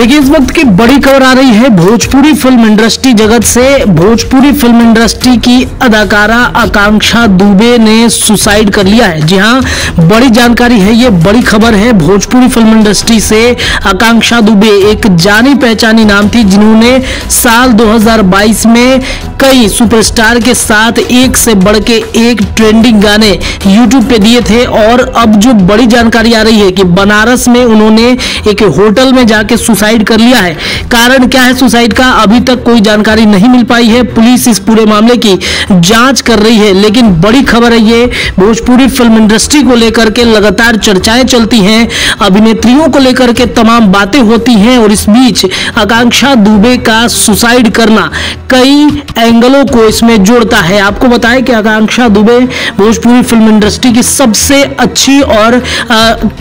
देखिए, इस वक्त की बड़ी खबर आ रही है, भोजपुरी फ़िल्म इंडस्ट्री जगत से भोजपुरी फ़िल्म इंडस्ट्री की अदाकारा आकांक्षा दुबे ने सुसाइड कर लिया है। जी हाँ बड़ी जानकारी है, ये बड़ी खबर है। भोजपुरी फ़िल्म इंडस्ट्री से आकांक्षा दुबे, एक जानी पहचानी नाम थी, जिन्होंने साल 2022 में कई सुपरस्टार के साथ एक से बढ़ के एक ट्रेंडिंग गाने यूट्यूब पे दिए थे। और अब जो बड़ी जानकारी आ रही है कि बनारस में उन्होंने एक होटल में जाके सुसाइड कर लिया है। कारण क्या है सुसाइड का? अभी तक कोई जानकारी नहीं मिल पाई है। पुलिस इस पूरे मामले की जाँच कर रही है। लेकिन बड़ी खबर है ये, भोजपुरी फ़िल्म इंडस्ट्री को लेकर के लगातार चर्चाएँ चलती हैं। अभिनेत्रियों को लेकर के तमाम बातें होती हैं और इस बीच आकांक्षा दुबे का सुसाइड करना कई एंगलों को इसमें जोड़ता है। आपको बताएँ कि आकांक्षा दुबे भोजपुरी फ़िल्म इंडस्ट्री की सबसे अच्छी और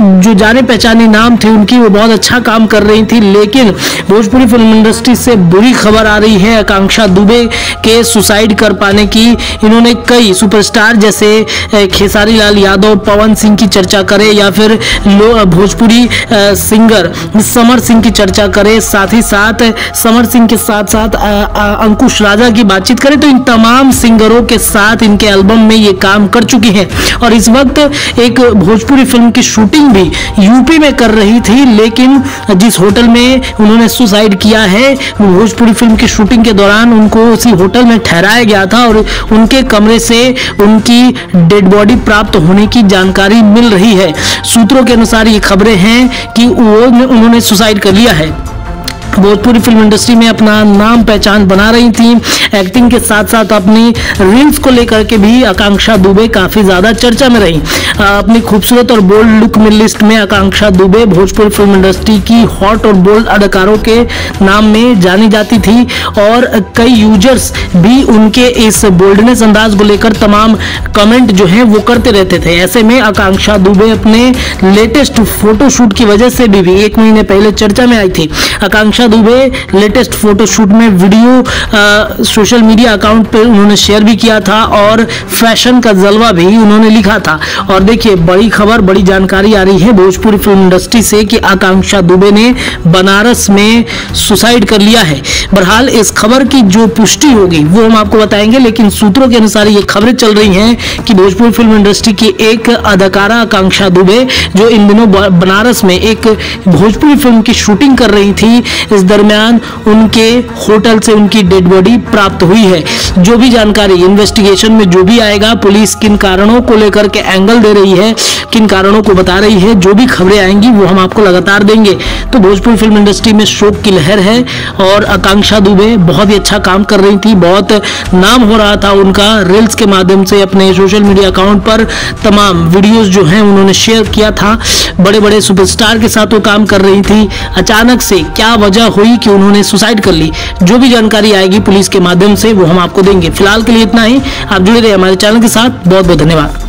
जो जाने पहचाने नाम थे उनकी, वो बहुत अच्छा काम कर रही थी। लेकिन भोजपुरी फ़िल्म इंडस्ट्री से बुरी खबर आ रही है। आकांक्षा दुबे के सुसाइड कर पाने की इन्होंने कई सुपरस्टार जैसे खेसारी लाल यादव, पवन सिंह की चर्चा करे या फिर भोजपुरी सिंगर समर सिंह की चर्चा करे। साथ ही साथ, समर सिंह के साथ साथ अंकुश राजा की बातचीत करें। तो इन तमाम सिंगरों के साथ इनके एल्बम में ये काम कर चुकी हैं। और इस वक्त एक भोजपुरी फ़िल्म की शूटिंग भी यूपी में कर रही थी, लेकिन जिस होटल में उन्होंने सुसाइड किया है। भोजपुरी फ़िल्म की शूटिंग के दौरान उनको उसी होटल में ठहराया गया था और उनके कमरे से उनकी डेड बॉडी प्राप्त होने की जानकारी मिल रही है। सूत्रों के अनुसार ये खबरें हैं कि वो उन्होंने सुसाइड कर लिया है। भोजपुरी फ़िल्म इंडस्ट्री में अपना नाम पहचान बना रही थी। एक्टिंग के साथ साथ अपनी रील्स को लेकर के भी आकांक्षा दुबे काफ़ी ज़्यादा चर्चा में रही। अपनी खूबसूरत और बोल्ड लुक में लिस्ट में आकांक्षा दुबे भोजपुरी फ़िल्म इंडस्ट्री की हॉट और बोल्ड अदाकारों के नाम में जानी जाती थी और कई यूज़र्स भी उनके इस बोल्डनेस अंदाज को लेकर तमाम कमेंट जो है वो करते रहते थे। ऐसे में आकांक्षा दुबे अपने लेटेस्ट फोटोशूट की वजह से भी, भी एक महीने पहले चर्चा में आई थी। आकांक्षा दुबे लेटेस्ट फोटोशूट में वीडियो सोशल मीडिया अकाउंट पे उन्होंने शेयर भी किया था और फ़ैशन का जलवा भी उन्होंने लिखा था। और देखिए, बड़ी खबर, बड़ी जानकारी आ रही है भोजपुरी फ़िल्म इंडस्ट्री से कि आकांक्षा दुबे ने बनारस में सुसाइड कर लिया है। बहरहाल, इस खबर की जो पुष्टि होगी, वो हम आपको बताएँगे, लेकिन सूत्रों के अनुसार ये खबरें चल रही हैं कि भोजपुरी फ़िल्म इंडस्ट्री की एक अदाकारा आकांक्षा दुबे, जो इन दिनों बनारस में एक भोजपुरी फ़िल्म की शूटिंग कर रही थी इस दरमियान उनके होटल से उनकी डेड बॉडी प्राप्त हुई है। जो भी जानकारी इन्वेस्टिगेशन में जो भी आएगा, पुलिस किन कारणों को लेकर के एंगल दे रही है, किन कारणों को बता रही है, जो भी खबरें आएँगी, वो हम आपको लगातार देंगे। तो भोजपुर फ़िल्म इंडस्ट्री में शोक की लहर है और आकांक्षा दुबे बहुत ही अच्छा काम कर रही थी। बहुत नाम हो रहा था उनका रील्स के माध्यम से अपने सोशल मीडिया अकाउंट पर। तमाम वीडियोस जो हैं उन्होंने शेयर किया था। बड़े बड़े सुपरस्टार के साथ वो काम कर रही थी। अचानक से क्या वजह हुई कि उन्होंने सुसाइड कर ली। जो भी जानकारी आएगी पुलिस के माध्यम से, वो हम आपको देंगे। फ़िलहाल के लिए इतना ही। आप जुड़े रहे हमारे चैनल के साथ। बहुत बहुत धन्यवाद।